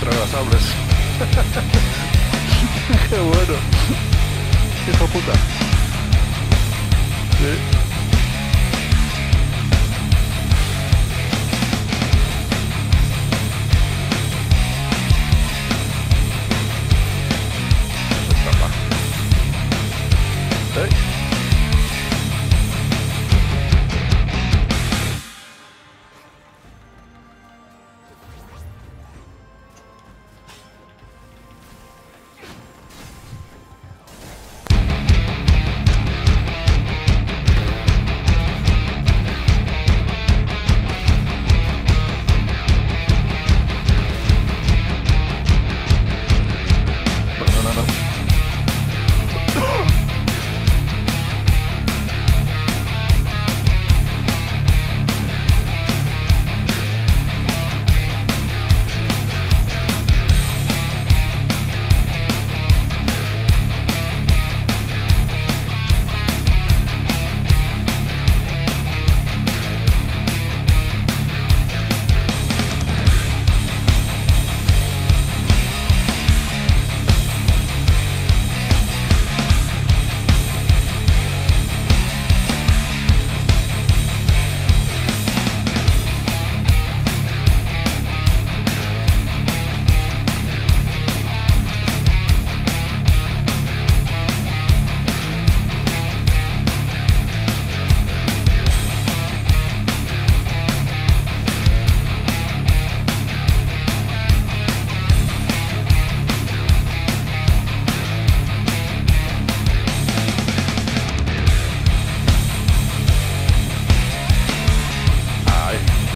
tragasables. Qué bueno. Hijo puta. Sí.